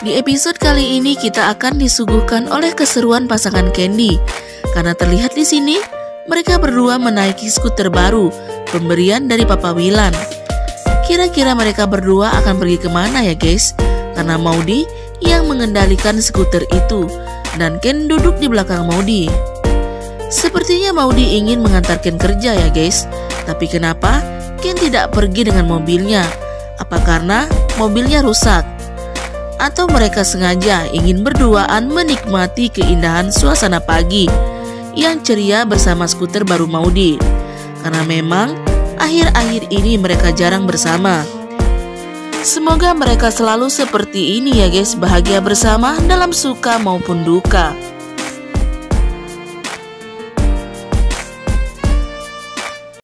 Di episode kali ini kita akan disuguhkan oleh keseruan pasangan Candy karena terlihat di sini mereka berdua menaiki skuter baru pemberian dari Papa Wilan. Kira-kira mereka berdua akan pergi ke mana ya guys? Karena Maudi yang mengendalikan skuter itu dan Ken duduk di belakang Maudi. Sepertinya Maudi ingin mengantarkan kerja ya guys, tapi kenapa Ken tidak pergi dengan mobilnya? Apa karena mobilnya rusak? Atau mereka sengaja ingin berduaan menikmati keindahan suasana pagi yang ceria bersama skuter baru Maudi. Karena memang akhir-akhir ini mereka jarang bersama. Semoga mereka selalu seperti ini ya guys, bahagia bersama dalam suka maupun duka.